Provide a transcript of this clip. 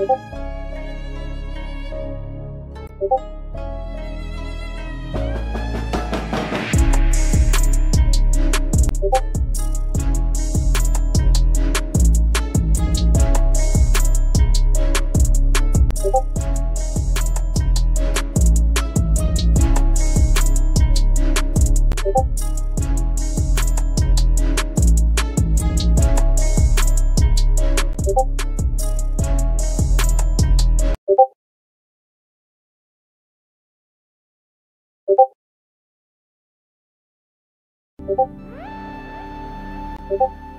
you Thank you.